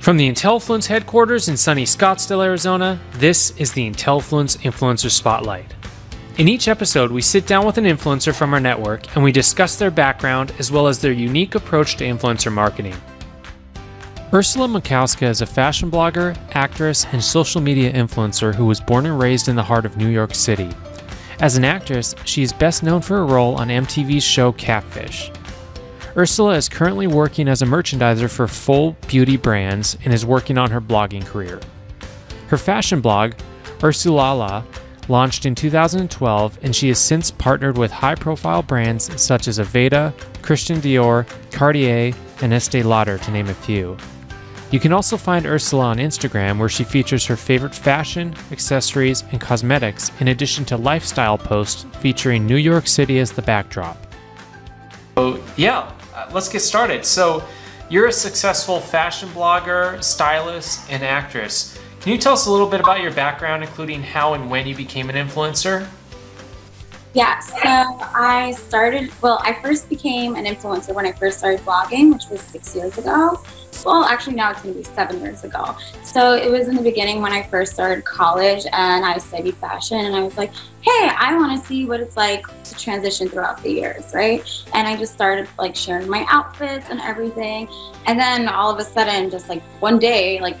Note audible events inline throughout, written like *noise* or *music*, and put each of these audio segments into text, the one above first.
From the Intellifluence headquarters in sunny Scottsdale, Arizona, this is the Intellifluence Influencer Spotlight. In each episode, we sit down with an influencer from our network and we discuss their background as well as their unique approach to influencer marketing. Urszula Makowska is a fashion blogger, actress, and social media influencer who was born and raised in the heart of New York City. As an actress, she is best known for her role on MTV's show Catfish. Urszula is currently working as a merchandiser for full beauty brands and is working on her blogging career. Her fashion blog, Urszulala, launched in 2012, and she has since partnered with high profile brands such as Aveda, Christian Dior, Cartier, and Estee Lauder, to name a few. You can also find Urszula on Instagram, where she features her favorite fashion, accessories, and cosmetics, in addition to lifestyle posts featuring New York City as the backdrop. So, yeah, Uh, let's get started. So, you're a successful fashion blogger, stylist, and actress. Can you tell us a little bit about your background, including how and when you became an influencer? Yeah, so I started, well, I first became an influencer when I first started blogging, which was six years ago. Well, actually, now it's going to be seven years ago. So it was in the beginning when I first started college and I studied fashion, and I was like, hey, I want to see what it's like to transition throughout the years, right? And I just started like sharing my outfits and everything. And then all of a sudden, just like one day, like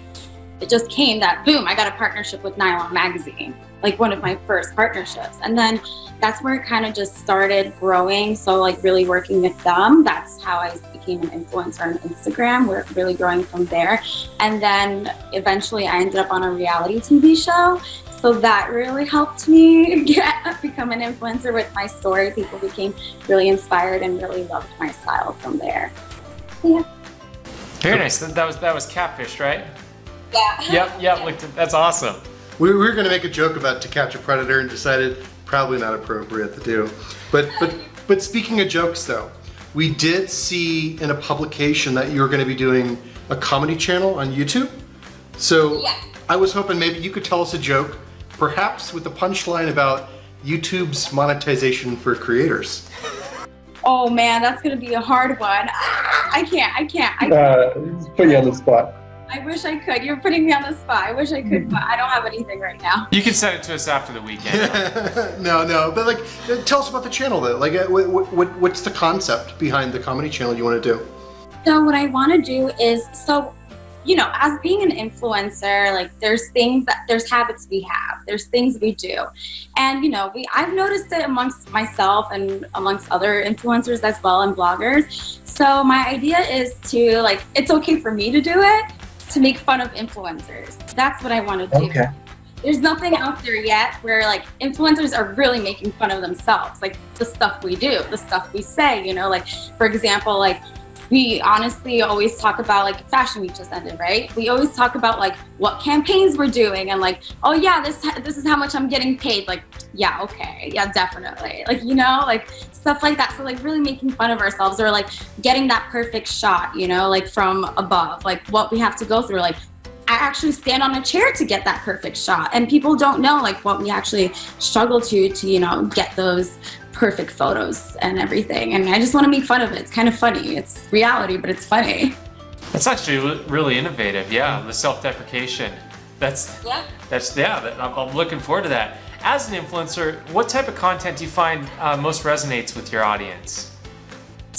it just came that boom, I got a partnership with Nylon Magazine, like one of my first partnerships. And then that's where it kind of just started growing. So, like, really working with them, that's how I became an influencer on Instagram. We're really growing from there. And then eventually I ended up on a reality TV show. So that really helped me *laughs* get become an influencer with my story. People became really inspired and really loved my style from there. Yeah. Very nice. That was that was catfish, right? Yeah. Yep, yep. Looked, that's awesome. We, we were going to make a joke about to catch a predator and decided probably not appropriate to do. But but but speaking of jokes though, we did see in a publication that you were going to be doing a comedy channel on YouTube. So Yeah. I was hoping maybe you could tell us a joke, perhaps with a punchline about YouTube's monetization for creators. Oh man, that's gonna be a hard one. I can't. I can't. I, Uh, put you on the spot. I wish I could. You're putting me on the spot. I wish I could, but I don't have anything right now. You can send it to us after the weekend. *laughs* no, no, but like, tell us about the channel though. Like, uh, what, what, what's the concept behind the comedy channel you want to do? So what I want to do is so you know, as being an influencer, like there's things that there's habits we have, there's things we do. And you know, we I've noticed it amongst myself and amongst other influencers as well and bloggers. So my idea is to like it's okay for me to do it to make fun of influencers. That's what I want to do. Okay. There's nothing out there yet where like influencers are really making fun of themselves, like the stuff we do, the stuff we say, you know, like for example, like we honestly always talk about like fashion week just ended right? We always talk about like what campaigns we're doing and like oh yeah this this is how much i'm getting paid. Like yeah okay. Yeah definitely. Like you know like stuff like that. So like really making fun of ourselves or like getting that perfect shot you know like from above like what we have to go through. Like I actually stand on a chair to get that perfect shot. And people don't know like what we actually struggle to to, you know, get those perfect photos and everything. And I just want to make fun of it. It's kind of funny. It's reality, but it's funny. That's actually really innovative. Yeah, the self-deprecation. That's Yeah. that's yeah. I'm, I'm looking forward to that. As an influencer, what type of content do you find uh, most resonates with your audience?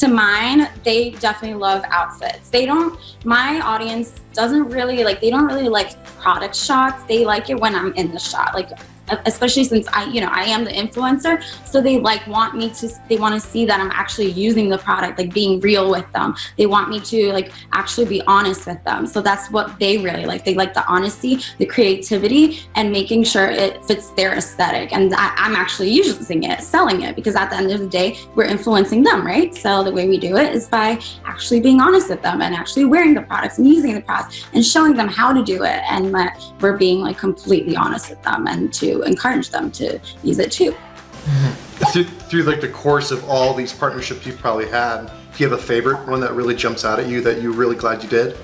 To mine, they definitely love outfits. They don't my audience doesn't really like they don't really like product shots. They like it when I'm in the shot. Like especially since I, you know, I am the influencer. So they like want me to, they want to see that I'm actually using the product, like being real with them. They want me to like actually be honest with them. So that's what they really like. They like the honesty, the creativity, and making sure it fits their aesthetic. And I, I'm actually using it, selling it, because at the end of the day, we're influencing them, right? So the way we do it is by actually being honest with them and actually wearing the products and using the products and showing them how to do it. And that we're being like completely honest with them and to encourage them to use it too. Mm-hmm. Through, through like the course of all these partnerships you've probably had, do you have a favorite one that really jumps out at you that you're really glad you did?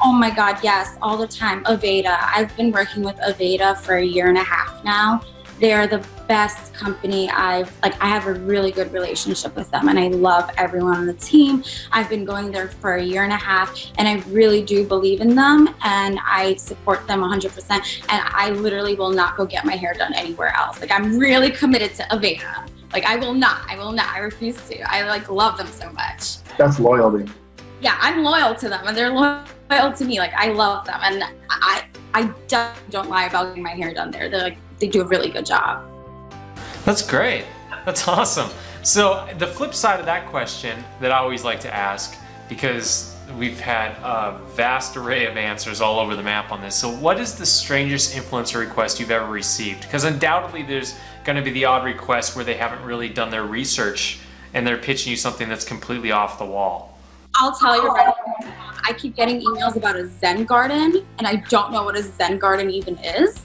Oh my God, yes, all the time. Aveda. I've been working with Aveda for a year and a half now. They are the best company. I've like I have a really good relationship with them and I love everyone on the team. I've been going there for a year and a half and I really do believe in them and I support them 100% and I literally will not go get my hair done anywhere else. Like I'm really committed to Aveda. Like I will not. I will not. I refuse to. I like love them so much. That's loyalty. Yeah, I'm loyal to them and they're loyal to me. Like I love them and I I definitely don't lie about getting my hair done there. They're like they do a really good job. That's great. That's awesome. So the flip side of that question that I always like to ask, because we've had a vast array of answers all over the map on this. So what is the strangest influencer request you've ever received? Because undoubtedly there's going to be the odd request where they haven't really done their research and they're pitching you something that's completely off the wall. I'll tell you right now, I keep getting emails about a Zen garden and I don't know what a Zen garden even is.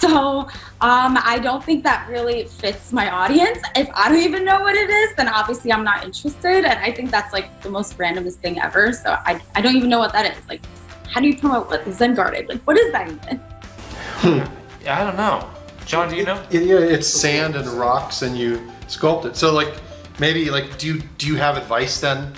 So um, I don't think that really fits my audience. If I don't even know what it is, then obviously I'm not interested. And I think that's like the most randomest thing ever. So I, I don't even know what that is. Like, how do you promote what the Zen garden? Like, what is that even? Hmm. I don't know. John, do you know? Yeah, it's sand and rocks, and you sculpt it. So, like, maybe like, do you, do you have advice then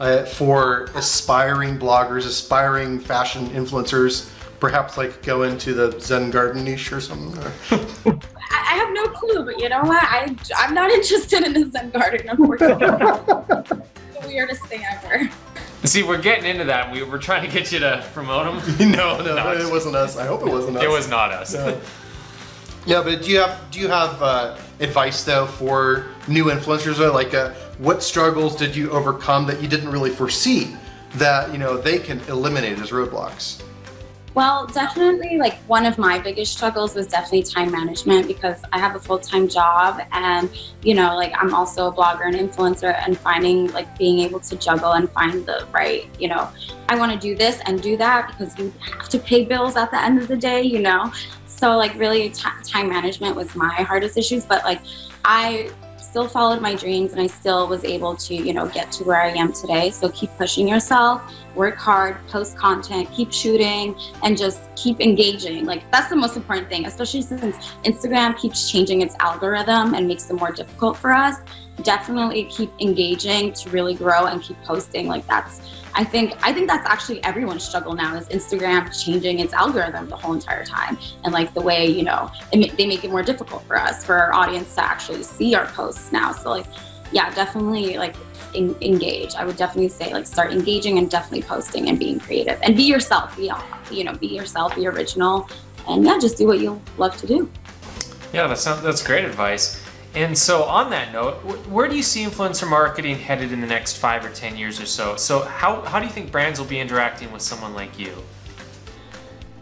uh, for aspiring bloggers, aspiring fashion influencers? Perhaps like go into the Zen garden niche or something? Or? I have no clue, but you know what? I, I'm not interested in the Zen garden, unfortunately. *laughs* the weirdest thing ever. See, we're getting into that. We were trying to get you to promote them. *laughs* no, no, no, it wasn't us. I hope it wasn't us. It was not us. No. Yeah, but do you have do you have uh, advice though for new influencers? Or like, uh, what struggles did you overcome that you didn't really foresee that you know they can eliminate as roadblocks? Well, definitely, like one of my biggest struggles was definitely time management because I have a full time job and, you know, like I'm also a blogger and influencer and finding like being able to juggle and find the right, you know, I want to do this and do that because you have to pay bills at the end of the day, you know. So, like, really, time management was my hardest issues, but like, I still followed my dreams and I still was able to, you know, get to where I am today. So keep pushing yourself, work hard, post content, keep shooting, and just keep engaging. Like that's the most important thing, especially since Instagram keeps changing its algorithm and makes it more difficult for us. Definitely keep engaging to really grow and keep posting. Like that's I think I think that's actually everyone's struggle now is Instagram changing its algorithm the whole entire time, and like the way you know it, they make it more difficult for us for our audience to actually see our posts now. So like, yeah, definitely like in, engage. I would definitely say like start engaging and definitely posting and being creative and be yourself. Be you know be yourself, be original, and yeah, just do what you love to do. Yeah, that's that's great advice. And so, on that note, where do you see influencer marketing headed in the next five or 10 years or so? So, how, how do you think brands will be interacting with someone like you?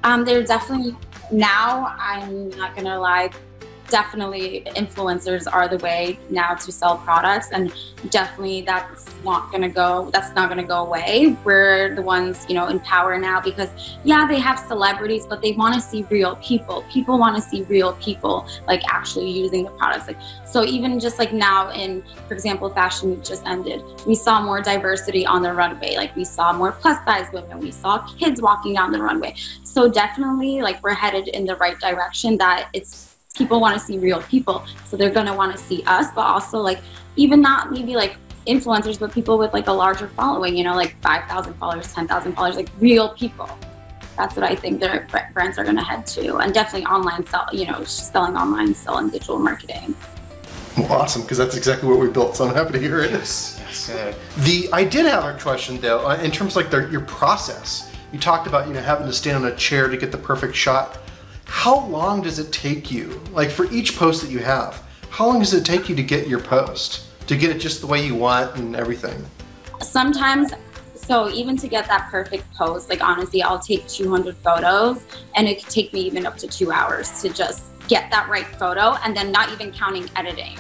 Um, they're definitely, now, I'm not gonna lie, definitely influencers are the way now to sell products and definitely that's not going to go that's not going to go away. We're the ones you know in power now because yeah they have celebrities but they want to see real people. People want to see real people like actually using the products. Like so even just like now in for example fashion week just ended we saw more diversity on the runway. Like we saw more plus size women. We saw kids walking down the runway. So definitely like we're headed in the right direction that it's people want to see real people. So they're going to want to see us but also like even not maybe like influencers but people with like a larger following you know like 5000 followers 10000 followers like real people. That's what i think their brands are going to head to and definitely online sell you know selling online selling digital marketing. Well, awesome because that's exactly what we built so i'm happy to hear it. Yes, yes. the i did have a question though uh, in terms of like the, your process. You talked about you know having to stand on a chair to get the perfect shot how long does it take you, like for each post that you have, how long does it take you to get your post? To get it just the way you want and everything? Sometimes so even to get that perfect post, like honestly, I'll take 200 photos and it could take me even up to two hours to just get that right photo and then not even counting editing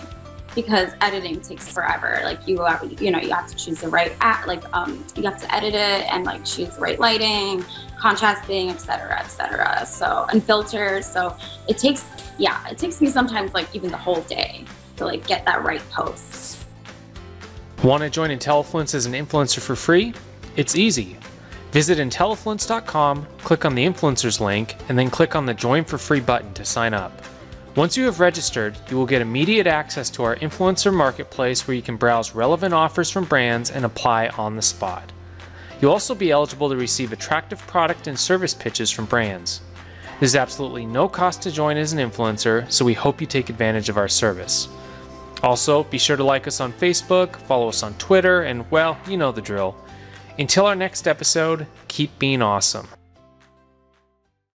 because editing takes forever. Like you have, you know, you have to choose the right app, like um, you have to edit it and like choose the right lighting, contrasting, etc., etc. So and filters. So it takes, yeah, it takes me sometimes like even the whole day to like get that right post. Want to join Intellifluence as an influencer for free? It's easy. Visit Intellifluence.com, click on the influencers link, and then click on the Join for Free button to sign up. Once you have registered, you will get immediate access to our influencer marketplace where you can browse relevant offers from brands and apply on the spot. You'll also be eligible to receive attractive product and service pitches from brands. There's absolutely no cost to join as an influencer, so we hope you take advantage of our service. Also, be sure to like us on Facebook, follow us on Twitter, and well, you know the drill. Until our next episode, keep being awesome.